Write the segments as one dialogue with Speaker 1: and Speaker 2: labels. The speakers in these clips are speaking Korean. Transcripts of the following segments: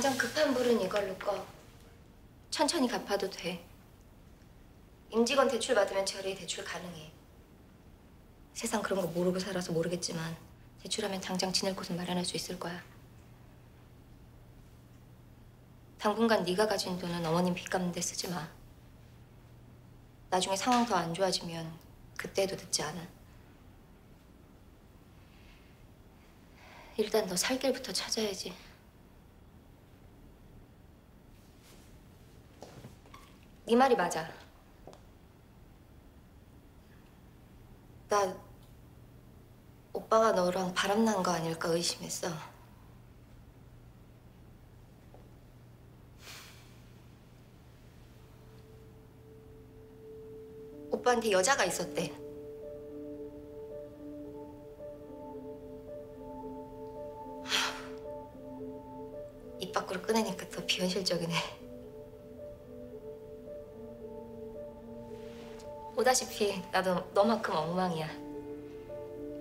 Speaker 1: 당장 급한 불은 이걸로 꺼. 천천히 갚아도 돼. 임직원 대출 받으면 처리 대출 가능해. 세상 그런 거 모르고 살아서 모르겠지만 대출하면 당장 지낼 곳은 마련할 수 있을 거야. 당분간 네가 가진 돈은 어머님 빚 갚는 데 쓰지 마. 나중에 상황 더 안 좋아지면 그때도 늦지 않아. 일단 너 살 길부터 찾아야지. 네 말이 맞아. 나 오빠가 너랑 바람난 거 아닐까 의심했어. 오빠한테 여자가 있었대. 하, 입 밖으로 꺼내니까 더 비현실적이네. 보다시피 나도 너만큼 엉망이야.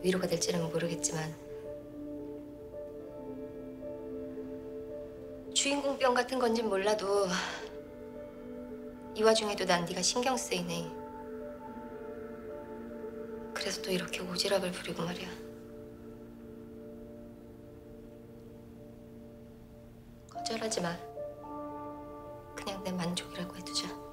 Speaker 1: 위로가 될지는 모르겠지만 주인공병 같은 건진 몰라도 이 와중에도 난 네가 신경 쓰이네. 그래서 또 이렇게 오지랖을 부리고 말이야. 거절하지 마. 그냥 내 만족이라고 해두자.